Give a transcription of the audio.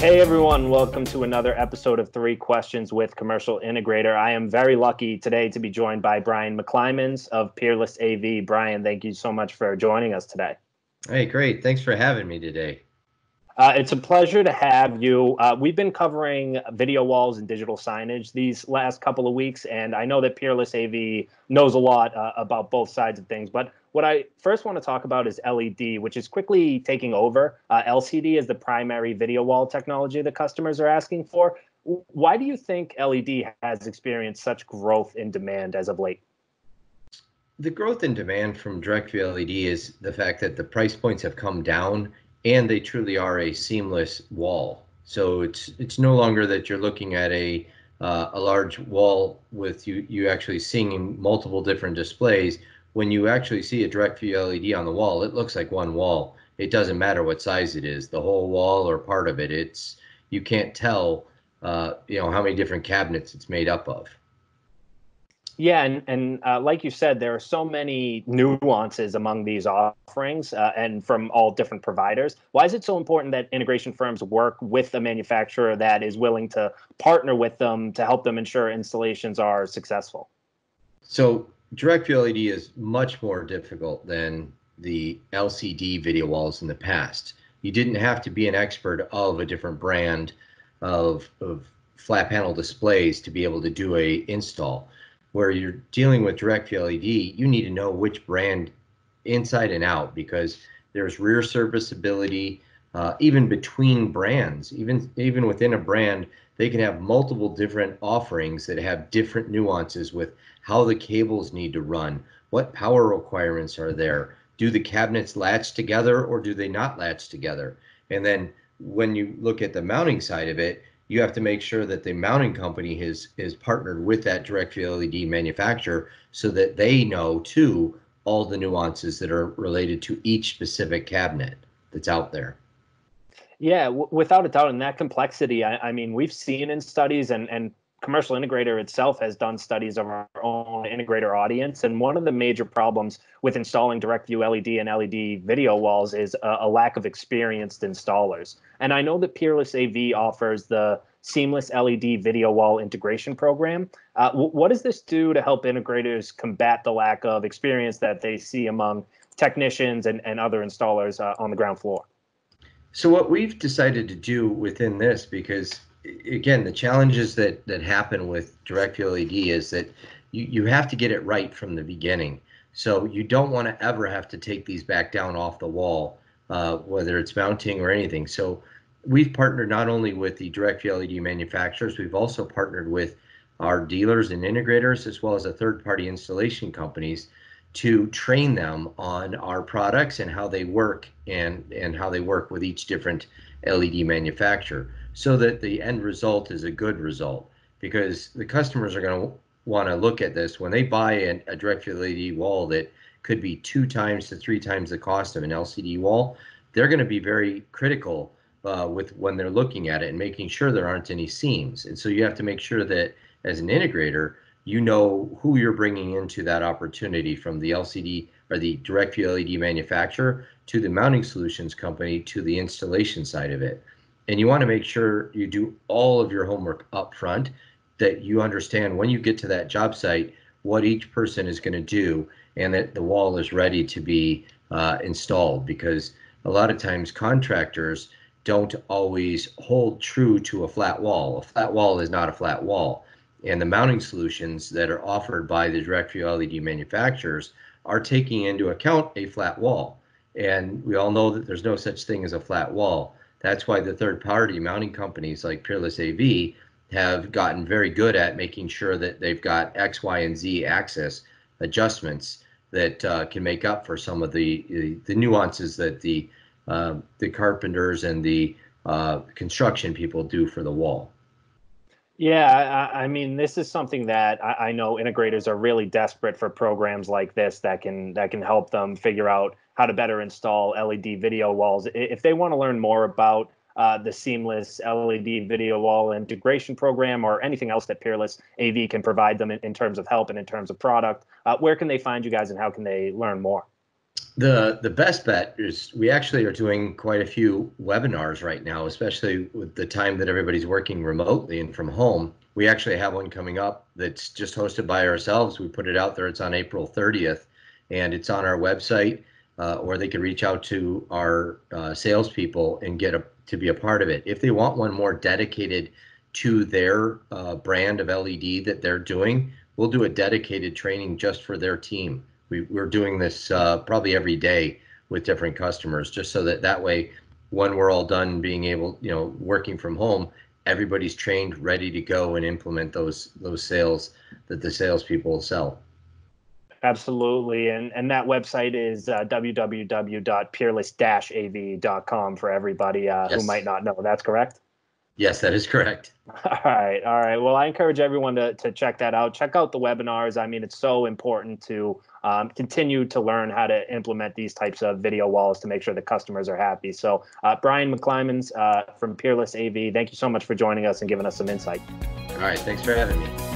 Hey everyone, welcome to another episode of Three Questions with Commercial Integrator. I am very lucky today to be joined by Brian McClimans of Peerless AV. Brian, thank you so much for joining us today. Hey, great. Thanks for having me today. Uh, it's a pleasure to have you. Uh, we've been covering video walls and digital signage these last couple of weeks, and I know that Peerless AV knows a lot uh, about both sides of things. But what I first want to talk about is LED, which is quickly taking over. Uh, LCD is the primary video wall technology that customers are asking for. Why do you think LED has experienced such growth in demand as of late? The growth in demand from direct view LED is the fact that the price points have come down and they truly are a seamless wall. So it's it's no longer that you're looking at a uh, a large wall with you you actually seeing multiple different displays. When you actually see a direct view LED on the wall, it looks like one wall. It doesn't matter what size it is, the whole wall or part of it. It's you can't tell uh, you know how many different cabinets it's made up of. Yeah, and and uh, like you said, there are so many nuances among these offerings, uh, and from all different providers. Why is it so important that integration firms work with a manufacturer that is willing to partner with them to help them ensure installations are successful? So, direct LED is much more difficult than the LCD video walls in the past. You didn't have to be an expert of a different brand of of flat panel displays to be able to do a install where you're dealing with direct LED, you need to know which brand inside and out because there's rear serviceability, uh, even between brands, even even within a brand, they can have multiple different offerings that have different nuances with how the cables need to run, what power requirements are there, do the cabinets latch together or do they not latch together, and then when you look at the mounting side of it, you have to make sure that the mounting company has is partnered with that direct LED manufacturer so that they know too all the nuances that are related to each specific cabinet that's out there. Yeah, w- without a doubt, and that complexity, I, I, mean, we've seen in studies, and and commercial integrator itself has done studies of our own integrator audience, and one of the major problems with installing direct view LED and LED video walls is a, a lack of experienced installers. And I know that Peerless AV offers the seamless LED video wall integration program. Uh, w- what does this do to help integrators combat the lack of experience that they see among technicians and, and other installers uh, on the ground floor? So what we've decided to do within this, because again, the challenges that that happen with direct view LED is that you, you have to get it right from the beginning. So you don't want to ever have to take these back down off the wall, uh, whether it's mounting or anything. So we've partnered not only with the direct LED manufacturers, we've also partnered with our dealers and integrators, as well as a third party installation companies to train them on our products and how they work and, and how they work with each different LED manufacturer so that the end result is a good result because the customers are going to want to look at this when they buy a, a direct LED wall that could be two times to three times the cost of an LCD wall. They're going to be very critical uh, with when they're looking at it and making sure there aren't any seams. And so you have to make sure that as an integrator, you know who you're bringing into that opportunity from the LCD or the direct LED manufacturer to the mounting solutions company to the installation side of it. And you want to make sure you do all of your homework up front, that you understand when you get to that job site what each person is going to do and that the wall is ready to be uh, installed because a lot of times contractors don't always hold true to a flat wall. A flat wall is not a flat wall. And the mounting solutions that are offered by the direct view LED manufacturers are taking into account a flat wall. And we all know that there's no such thing as a flat wall. That's why the third party mounting companies like Peerless AV have gotten very good at making sure that they've got X, Y, and Z axis adjustments that uh, can make up for some of the, the nuances that the uh, the carpenters and the uh, construction people do for the wall. Yeah, I, I, mean, this is something that I, I, know integrators are really desperate for programs like this that can that can help them figure out how to better install LED video walls. If they want to learn more about uh, the seamless LED video wall integration program or anything else that Peerless AV can provide them in, in terms of help and in terms of product, uh, where can they find you guys and how can they learn more? The the best bet is we actually are doing quite a few webinars right now, especially with the time that everybody's working remotely and from home. We actually have one coming up that's just hosted by ourselves. We put it out there. It's on April 30th, and it's on our website. Uh, or they can reach out to our uh, salespeople and get a to be a part of it. If they want one more dedicated to their uh, brand of LED that they're doing, we'll do a dedicated training just for their team. We, we're doing this uh, probably every day with different customers, just so that that way, when we're all done being able, you know, working from home, everybody's trained, ready to go and implement those those sales that the salespeople sell. Absolutely, and and that website is uh, www.peerless-av.com for everybody uh, yes. who might not know. That's correct. Yes, that is correct. All right, all right. Well, I encourage everyone to to check that out. Check out the webinars. I mean, it's so important to um, continue to learn how to implement these types of video walls to make sure the customers are happy. So, uh, Brian McClimans uh, from Peerless AV, thank you so much for joining us and giving us some insight. All right, thanks for having me.